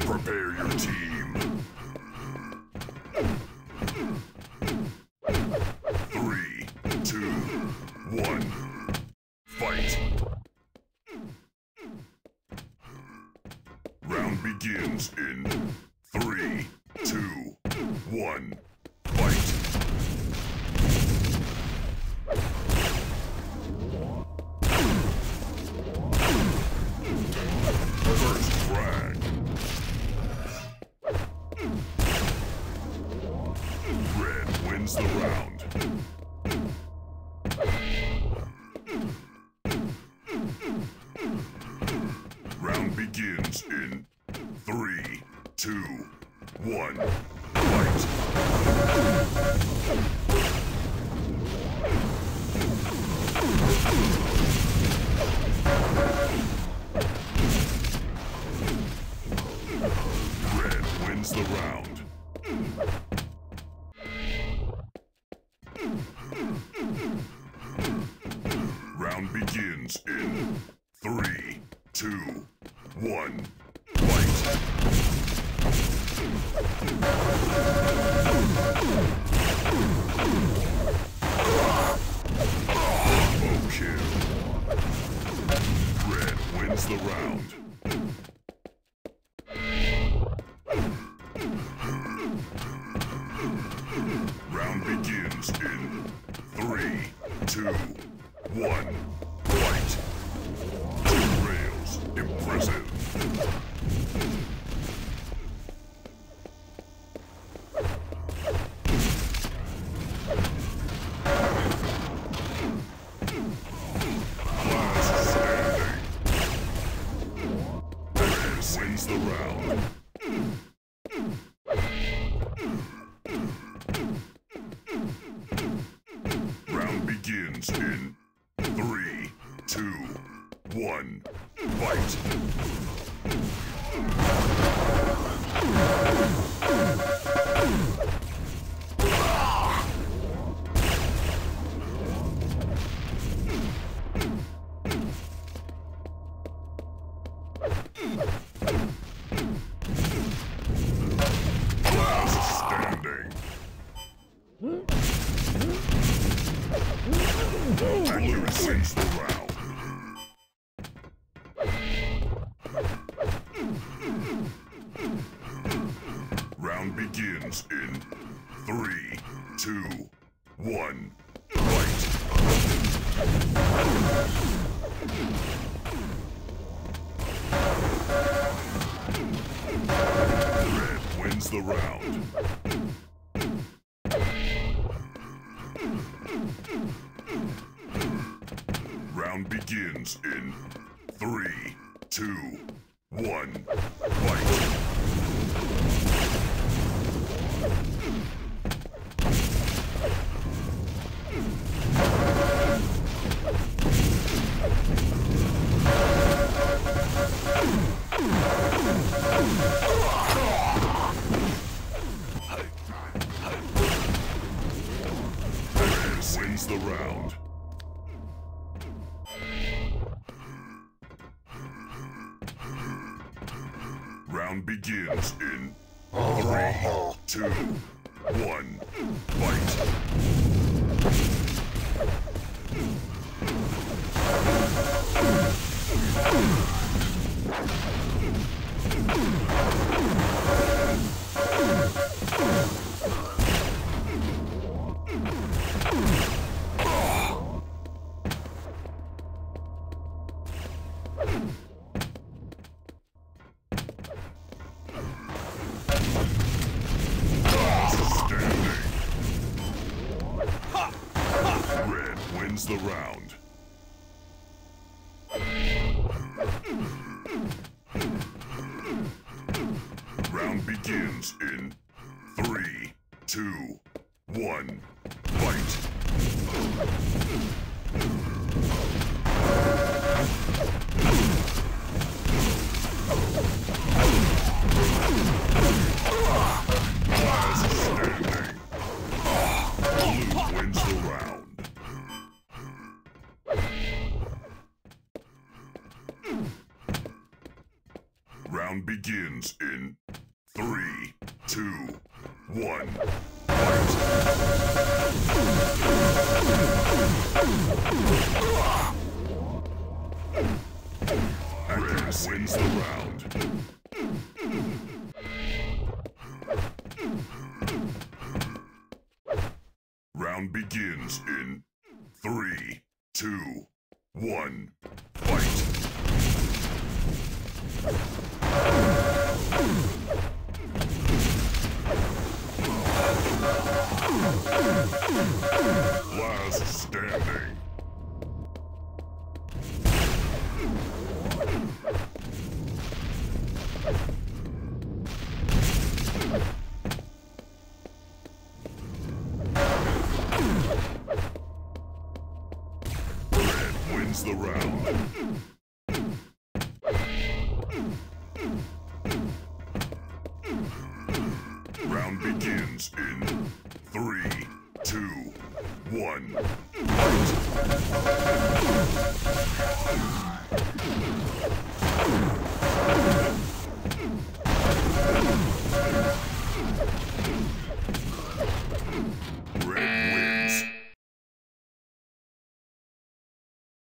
Prepare your team. Three, two, one, fight. Round begins in three, two, one, the round. Begins in three, two, one, fight. Red wins the. Round two, one, fight. The round. Round begins in three, two, one, round. Begins in three, two, one, fight. Round. Begins in three, two, one, fight. Wins the round. Round begins in three, two, one, fight. The round. Round begins in three, two, one, fight. Wins the round. Round begins in three, two, one, fight. Round begins. in three, two, one. Fight! Wins the round. Round begins in three, two, one. Fight! Last standing. The round. Round begins in three, two, one. Fight!